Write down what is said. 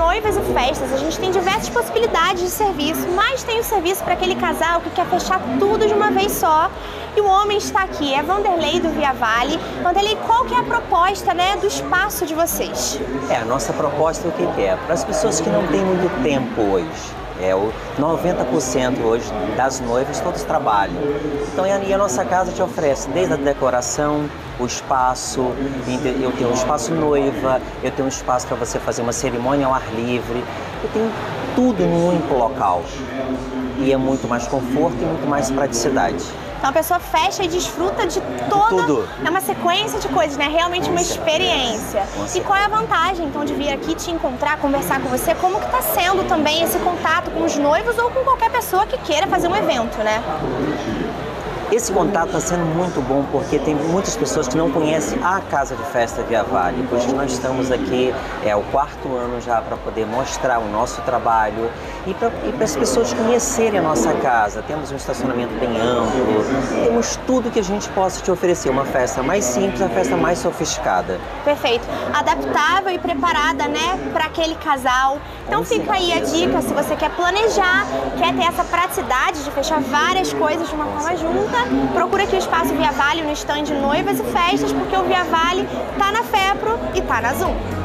noivas e festas, a gente tem diversas possibilidades de serviço, mas tem o serviço para aquele casal que quer fechar tudo de uma vez só. E o homem está aqui, é Vanderlei do Via Vale. Vanderlei, qual que é a proposta né, do espaço de vocês? É, a nossa proposta é o que é? Para as pessoas que não têm muito tempo hoje, é o 90% hoje das noivas todos trabalham. Então e a nossa casa te oferece desde a decoração, o espaço, eu tenho um espaço noiva, eu tenho um espaço para você fazer uma cerimônia ao ar livre, eu tenho tudo num único local. E é muito mais conforto e muito mais praticidade. Então a pessoa fecha e desfruta de toda. Tudo. É uma sequência de coisas, né? Realmente uma experiência. E qual é a vantagem, então, de vir aqui te encontrar, conversar com você? Como que está sendo também esse contato com os noivos ou com qualquer pessoa que queira fazer um evento, né? Esse contato está sendo muito bom porque tem muitas pessoas que não conhecem a Casa de Festa Via Vale. Hoje nós estamos aqui, é o quarto ano já para poder mostrar o nosso trabalho e para as pessoas conhecerem a nossa casa. Temos um estacionamento bem amplo, temos tudo que a gente possa te oferecer. Uma festa mais simples, uma festa mais sofisticada. Perfeito. Adaptável e preparada, né, para aquele casal. Então fica aí a dica, se você quer planejar, quer ter essa praticidade de fechar várias coisas de uma forma junta, procura aqui o espaço Via Vale no stand Noivas e Festas, porque o Via Vale tá na FEPRO e tá na Zoom.